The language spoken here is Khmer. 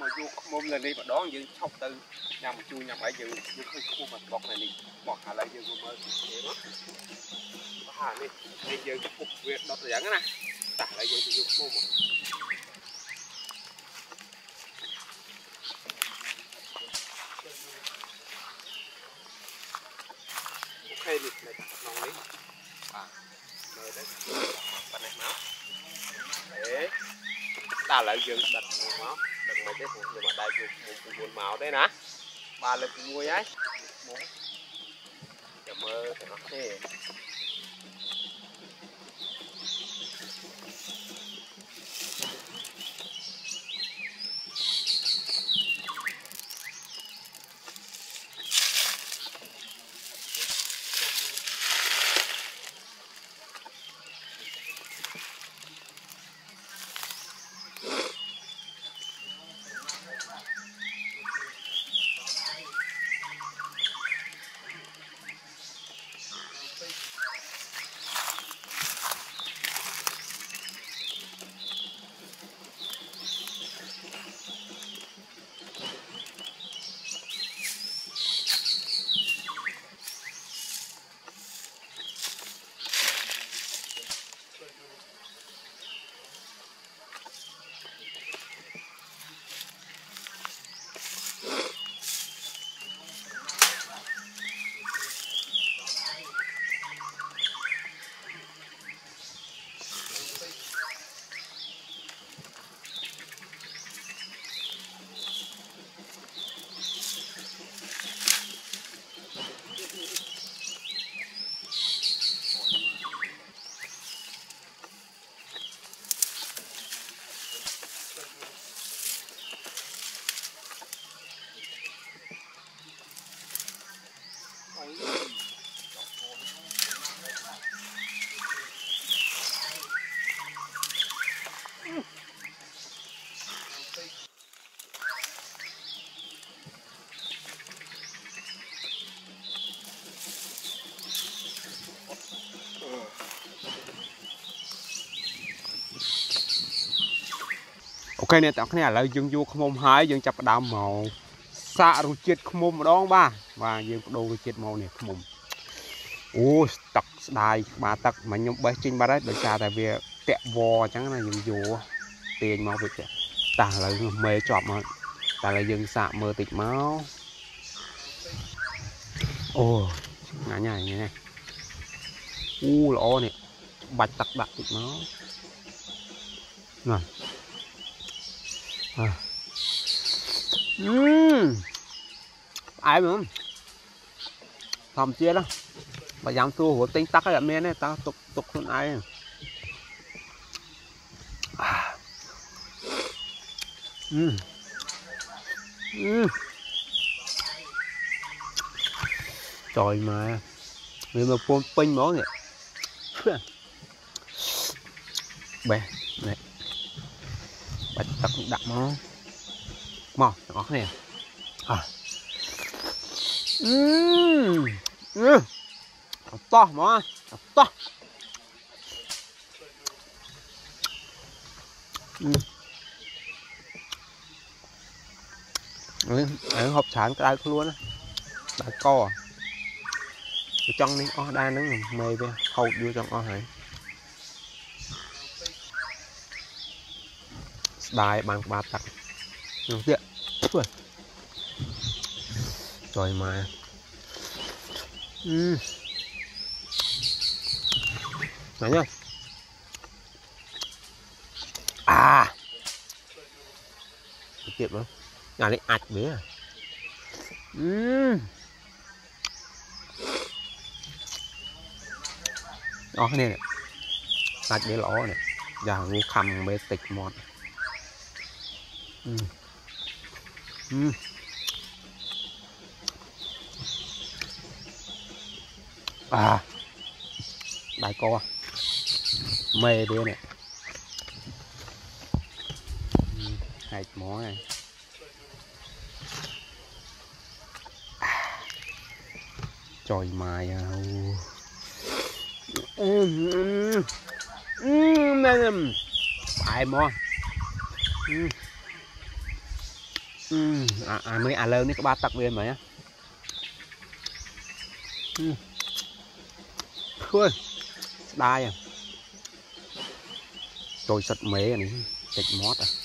មកយកខ្មុំនៅនេះម្ដងយើងឈប់ទៅញ៉ាំជូរញ៉ាំអីយើងយើងឃើញខ្មុំមកបុកនៅនេះមកឥឡូវយើងមើលមើលគេមកបាទនេះនេះយើងពុកវាដុតយ៉ាងណា តាឥឡូវយើងទៅយកខ្មុំមកអូខេនេះនៅក្នុងនេះបាទមើលទៅប៉ណ្ណេះមកអេតាឥឡូវយើងដិតមកដឹងមិនទេខ្ញុំមិនដែរយកមុំពីមុនមកទេណាបាទលើកទី1ហើយមុំចាំមើលទាំងអស់គ្នា អូខេអ្នកទាំងអស់គ្នាឥឡូវយើងយកខ្មុំហើយយើងចាប់ផ្ដើមមកសាករសជាតិខ្មុំម្ដងបាទបាទយើងបដូររសជាតិមកនេះខ្មុំអូទឹកស្ដាយក្បាលទឹកមកខ្ញុំបេះចេញបាត់ហើយដោយសារតែវាតាក់វអញ្ចឹងណាយើងយកទាញមកវាតាតាឥឡូវមេជាប់មកតែឥឡូវយើងសាកមើលតិចមកអូញ៉ាញ៉ាញ៉ាអូល្អនេះបាច់ទឹកដាក់តិចមកណា à. uhm. ai mà thầm chia đó bà dám tua của tinh tắc cái men này tao tục tục luôn ai à. uhm. Uhm. trời mà người mà phun pin món này bè này bạch tật đặt nó mò ngọt nè à ừm ừm to mò to ừ. ở hộp sản cái đai luôn á đai co à cái chân đi ó đai nó mê về hầu vô trong ó hả ស្ដាយ បានក្បាលទឹកនោះទៀតធ្វើចុយមកអឺណាញ៉ាអាទៀតមកអានេះអាចវាអឺអស់គ្នាអាចវាល្អនេះយ៉ាងនេះខំមេតិចមាត់ ừ. Ừ. à đại co mê đi này ừ. hai mỏ này à. trời mài à ừ. Ừ. Ừ. Ừ. mò ừ. អឺអាអាមើលអាលើនេះក្បាលទឹកវាមើលណាឃើញស្ដាយចូលសិតមេអានេះតិចមាត់អា